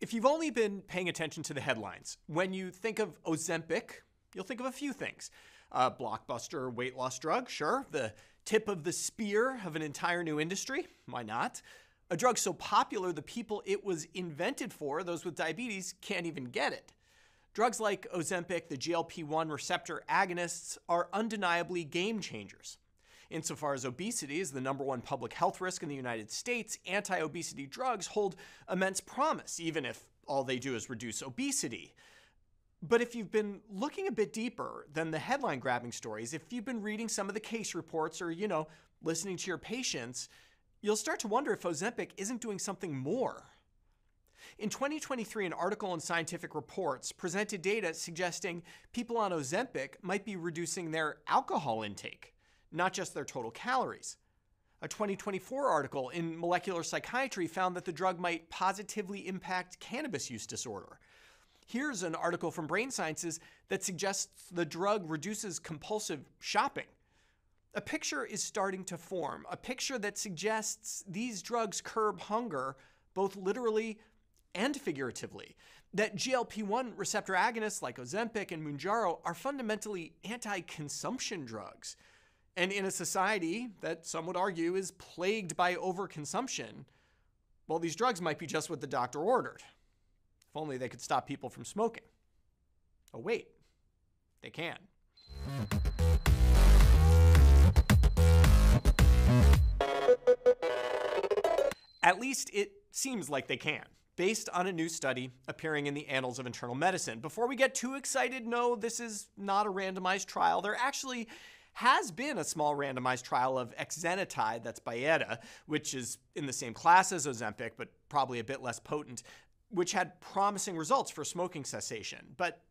If you've only been paying attention to the headlines, when you think of Ozempic, you'll think of a few things. A blockbuster weight loss drug, sure. The tip of the spear of an entire new industry, why not? A drug so popular the people it was invented for, those with diabetes, can't even get it. Drugs like Ozempic, the GLP 1 receptor agonists, are undeniably game changers. Insofar as obesity is the number one public health risk in the United States, anti obesity drugs hold immense promise, even if all they do is reduce obesity. But if you've been looking a bit deeper than the headline grabbing stories, if you've been reading some of the case reports or, you know, listening to your patients, you'll start to wonder if Ozempic isn't doing something more. In 2023, an article in Scientific Reports presented data suggesting people on Ozempic might be reducing their alcohol intake not just their total calories. A 2024 article in Molecular Psychiatry found that the drug might positively impact cannabis use disorder. Here's an article from Brain Sciences that suggests the drug reduces compulsive shopping. A picture is starting to form, a picture that suggests these drugs curb hunger, both literally and figuratively. That GLP 1 receptor agonists like Ozempic and Mounjaro are fundamentally anti consumption drugs. And in a society that some would argue is plagued by overconsumption, well, these drugs might be just what the doctor ordered. If only they could stop people from smoking. Oh, wait, they can. At least it seems like they can, based on a new study appearing in the Annals of Internal Medicine. Before we get too excited, no, this is not a randomized trial. They're actually has been a small randomized trial of exenatide, that's Byetta, which is in the same class as Ozempic, but probably a bit less potent, which had promising results for smoking cessation. But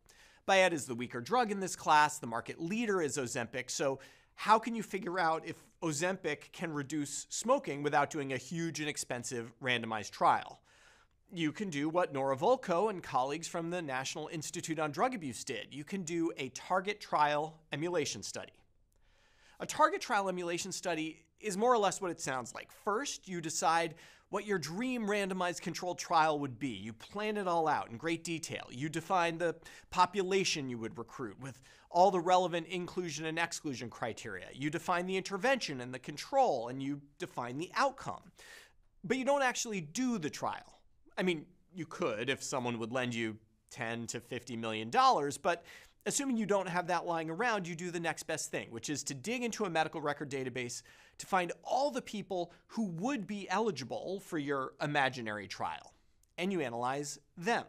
Byetta is the weaker drug in this class. The market leader is Ozempic. So, how can you figure out if Ozempic can reduce smoking without doing a huge and expensive randomized trial? You can do what Nora Volkow and colleagues from the National Institute on Drug Abuse did. You can do a target trial emulation study. A target trial emulation study is more or less what it sounds like. First, you decide what your dream randomized controlled trial would be. You plan it all out in great detail. You define the population you would recruit with all the relevant inclusion and exclusion criteria. You define the intervention and the control, and you define the outcome. But you don't actually do the trial. I mean, you could if someone would lend you 10 to 50 million dollars, but Assuming you don't have that lying around, you do the next best thing, which is to dig into a medical record database to find all the people who would be eligible for your imaginary trial, and you analyze them.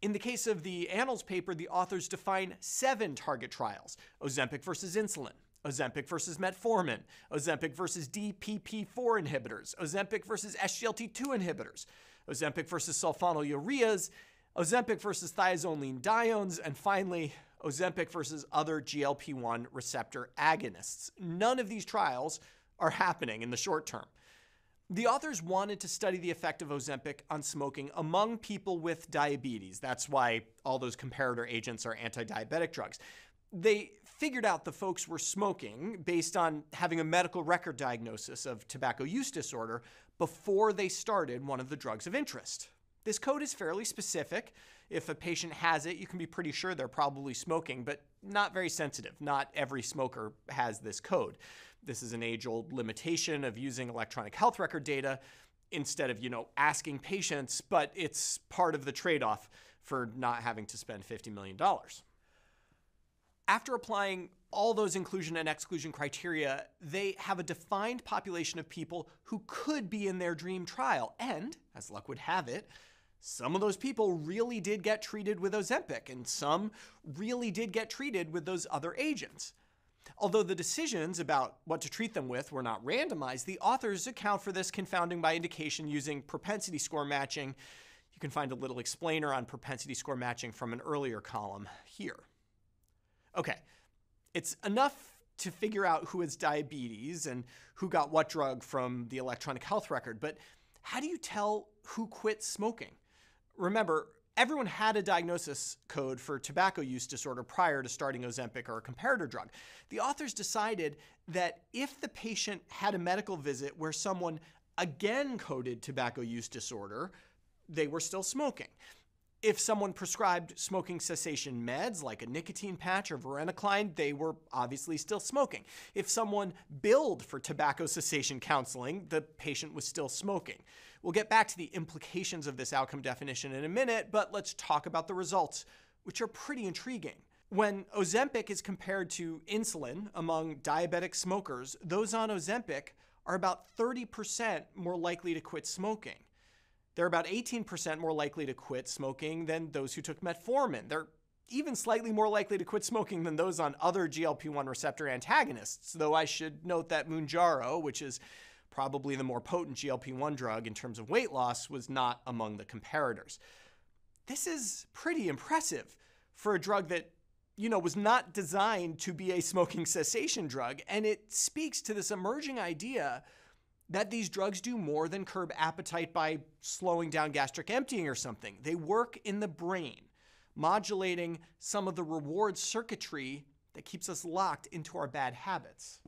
In the case of the Annals paper, the authors define seven target trials Ozempic versus insulin, Ozempic versus metformin, Ozempic versus DPP4 inhibitors, Ozempic versus SGLT2 inhibitors, Ozempic versus sulfonylureas, Ozempic versus thiazolidinediones, and finally, Ozempic versus other GLP 1 receptor agonists. None of these trials are happening in the short term. The authors wanted to study the effect of Ozempic on smoking among people with diabetes. That's why all those comparator agents are anti diabetic drugs. They figured out the folks were smoking based on having a medical record diagnosis of tobacco use disorder before they started one of the drugs of interest. This code is fairly specific. If a patient has it, you can be pretty sure they're probably smoking, but not very sensitive. Not every smoker has this code. This is an age old limitation of using electronic health record data instead of, you know, asking patients, but it's part of the trade off for not having to spend $50 million. After applying all those inclusion and exclusion criteria, they have a defined population of people who could be in their dream trial. And, as luck would have it, some of those people really did get treated with Ozempic, and some really did get treated with those other agents. Although the decisions about what to treat them with were not randomized, the authors account for this confounding by indication using propensity score matching. You can find a little explainer on propensity score matching from an earlier column here. Okay, it's enough to figure out who has diabetes and who got what drug from the electronic health record, but how do you tell who quit smoking? Remember, everyone had a diagnosis code for tobacco use disorder prior to starting Ozempic or a comparator drug. The authors decided that if the patient had a medical visit where someone again coded tobacco use disorder, they were still smoking. If someone prescribed smoking cessation meds like a nicotine patch or varenicline, they were obviously still smoking. If someone billed for tobacco cessation counseling, the patient was still smoking. We'll get back to the implications of this outcome definition in a minute, but let's talk about the results, which are pretty intriguing. When Ozempic is compared to insulin among diabetic smokers, those on Ozempic are about 30% more likely to quit smoking. They're about 18% more likely to quit smoking than those who took metformin. They're even slightly more likely to quit smoking than those on other GLP 1 receptor antagonists, though I should note that Mounjaro, which is probably the more potent GLP 1 drug in terms of weight loss, was not among the comparators. This is pretty impressive for a drug that, you know, was not designed to be a smoking cessation drug, and it speaks to this emerging idea that these drugs do more than curb appetite by slowing down gastric emptying or something. They work in the brain, modulating some of the reward circuitry that keeps us locked into our bad habits.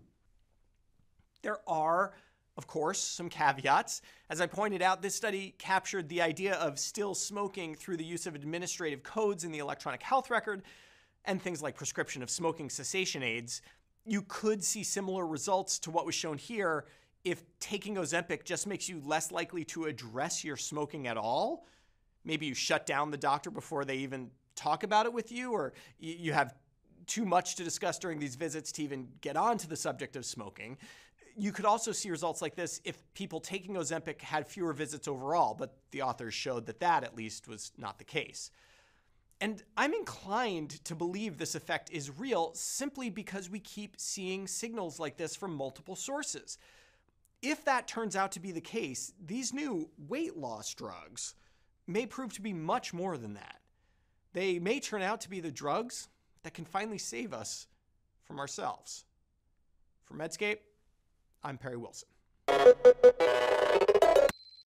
There are, of course, some caveats. As I pointed out, this study captured the idea of still smoking through the use of administrative codes in the electronic health record and things like prescription of smoking cessation aids. You could see similar results to what was shown here if taking Ozempic just makes you less likely to address your smoking at all, maybe you shut down the doctor before they even talk about it with you, or you have too much to discuss during these visits to even get on to the subject of smoking. You could also see results like this if people taking Ozempic had fewer visits overall, but the authors showed that that at least was not the case. And I'm inclined to believe this effect is real simply because we keep seeing signals like this from multiple sources if that turns out to be the case, these new weight loss drugs may prove to be much more than that. They may turn out to be the drugs that can finally save us from ourselves. For Medscape, I'm Perry Wilson.